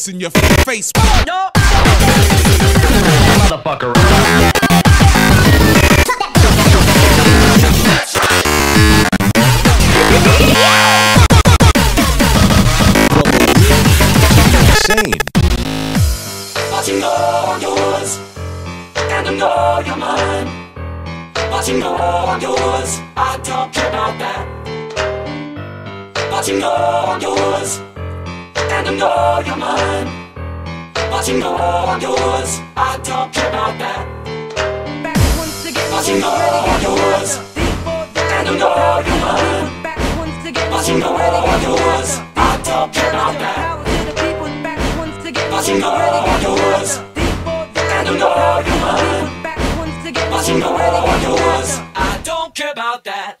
face in your face. Motherfucker. Insane. Watching all yours. And I know you're mine. Watching all yours. I don't care about that. Watching all yours. And I know you're mine. Watching all yours. I don't care about that. Watching all yours. And I know you're mine. Watching all yours. I don't care about that. Watching all yours. And I know you're mine. Watching all yours. I don't care about that.